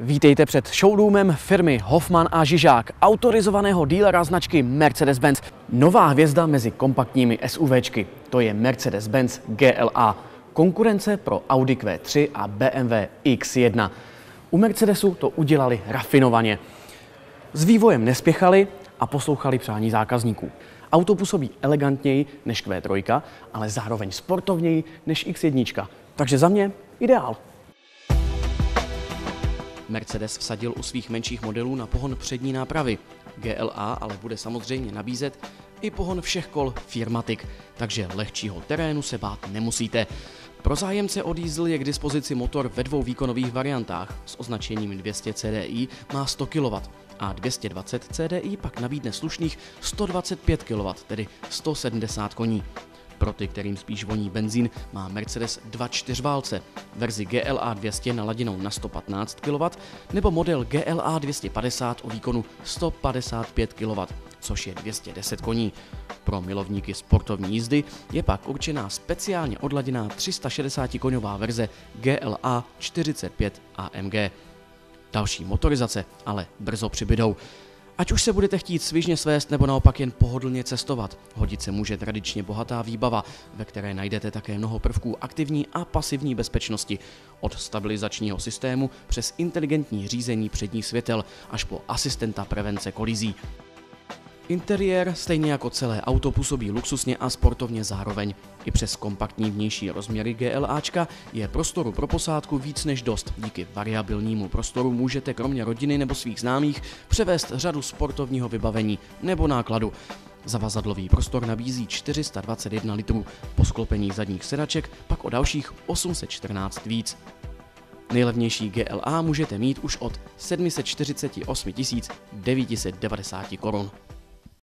Vítejte před showroomem firmy Hoffman a Žižák, autorizovaného dílera značky Mercedes-Benz. Nová hvězda mezi kompaktními SUVčky, to je Mercedes-Benz GLA, konkurence pro Audi Q3 a BMW X1. U Mercedesu to udělali rafinovaně. S vývojem nespěchali a poslouchali přání zákazníků. Auto působí elegantněji než Q3, ale zároveň sportovněji než X1. Takže za mě ideál. Mercedes vsadil u svých menších modelů na pohon přední nápravy. GLA ale bude samozřejmě nabízet i pohon všech kol Firmatic, takže lehčího terénu se bát nemusíte. Pro zájemce o diesel je k dispozici motor ve dvou výkonových variantách. S označením 200 CDI má 100 kW a 220 CDI pak nabídne slušných 125 kW, tedy 170 koní. Pro ty, kterým spíš voní benzín, má Mercedes dva čtyřválce, verzi GLA 200 naladěnou na 115 kW nebo model GLA 250 o výkonu 155 kW, což je 210 koní. Pro milovníky sportovní jízdy je pak určená speciálně odladěná 360 koňová verze GLA 45 AMG. Další motorizace ale brzo přibydou. Ať už se budete chtít svižně svést nebo naopak jen pohodlně cestovat, hodit se může tradičně bohatá výbava, ve které najdete také mnoho prvků aktivní a pasivní bezpečnosti, od stabilizačního systému přes inteligentní řízení předních světel až po asistenta prevence kolizí. Interiér, stejně jako celé auto, působí luxusně a sportovně zároveň. I přes kompaktní vnější rozměry GLAčka je prostoru pro posádku víc než dost. Díky variabilnímu prostoru můžete kromě rodiny nebo svých známých převést řadu sportovního vybavení nebo nákladu. Zavazadlový prostor nabízí 421 litrů, po sklopení zadních sedaček pak o dalších 814 víc. Nejlevnější GLA můžete mít už od 748 990 korun.